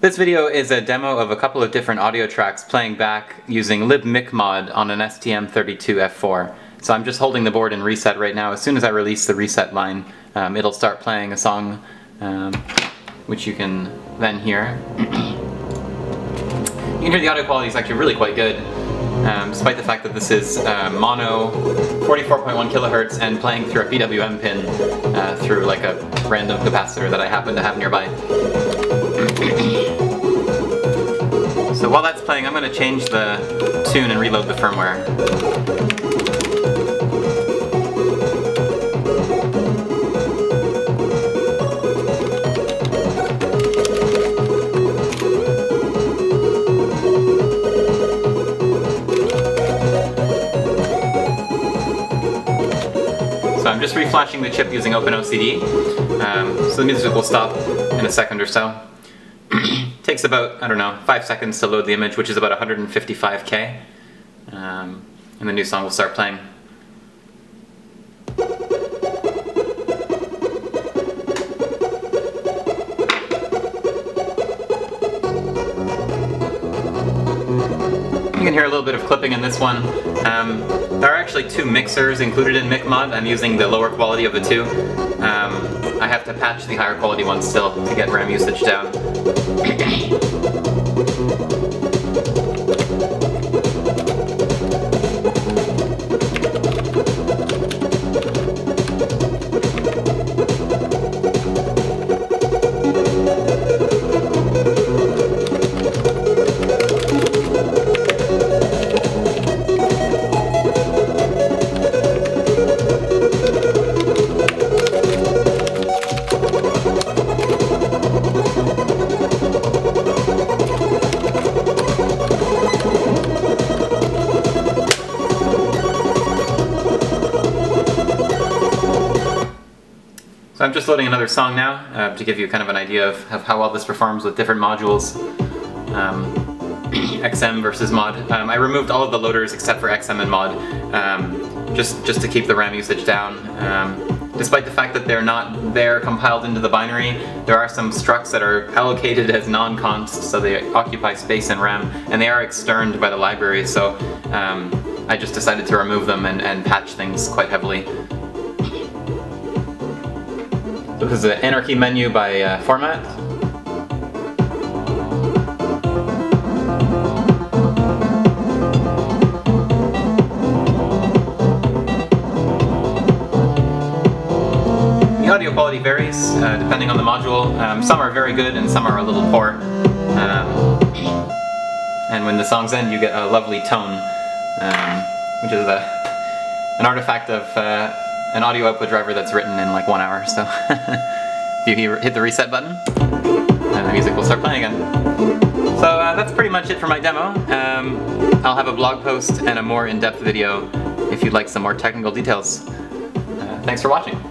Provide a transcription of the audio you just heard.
This video is a demo of a couple of different audio tracks playing back using libmikmod on an STM32F4. So I'm just holding the board in reset right now. As soon as I release the reset line, um, it'll start playing a song um, which you can then hear. you can hear the audio quality is actually really quite good, um, despite the fact that this is uh, mono 44.1 kilohertz and playing through a PWM pin uh, through like a random capacitor that I happen to have nearby. so while that's playing, I'm going to change the tune and reload the firmware. So I'm just reflashing the chip using OpenOCD. Um, so the music will stop in a second or so. Takes about, I don't know, five seconds to load the image, which is about 155k. Um, and the new song will start playing. You can hear a little bit of clipping in this one. Um, there are actually two mixers included in MikMod. I'm using the lower quality of the two. I have to patch the higher quality ones still to get RAM usage down. So I'm just loading another song now uh, to give you kind of an idea of, of, how well this performs with different modules. Um, XM versus mod. Um, I removed all of the loaders except for XM and mod, um, just, just to keep the RAM usage down. Um, despite the fact that they're not there compiled into the binary, there are some structs that are allocated as non-const, so they occupy space in RAM, and they are externed by the library, so um, I just decided to remove them and, and patch things quite heavily. This is the Anarchy menu by uh, 4mat. The audio quality varies uh, depending on the module. Um, some are very good and some are a little poor. Um, and when the songs end you get a lovely tone, um, which is a, an artifact of uh, an audio output driver that's written in like one hour, so if you hit the reset button, and the music will start playing again. So uh, that's pretty much it for my demo. Um, I'll have a blog post and a more in-depth video if you'd like some more technical details. Uh, thanks for watching.